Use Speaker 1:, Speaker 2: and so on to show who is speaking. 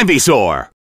Speaker 1: Ivysaur!